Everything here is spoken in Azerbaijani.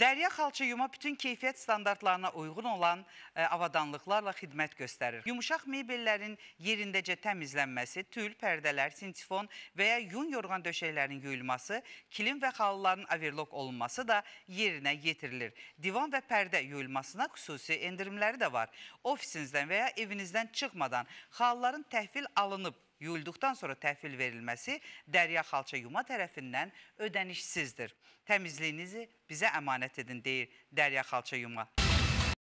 Dərya xalça yuma bütün keyfiyyət standartlarına uyğun olan e, avadanlıqlarla xidmət göstərir. Yumuşaq mebellərin yerindəcə təmizlənməsi, tül, pərdələr, sintifon və ya yun yorğan döşəklərin yuyulması, kilim və xalıların overlock olunması da yerinə yetirilir. Divan və pərdə yuyulmasına xüsusi endirimləri də var. Ofisinizdən və ya evinizdən çıxmadan xalıların təhvil alınıb Yuyulduqdan sonra təhvil verilməsi Dərya Xalça Yuma tərəfindən ödənişsizdir. Təmizliyinizi bizə əmanət edin, deyir Dərya Xalça Yuma.